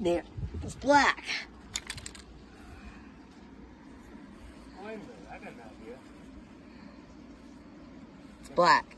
there. It's black. It's black.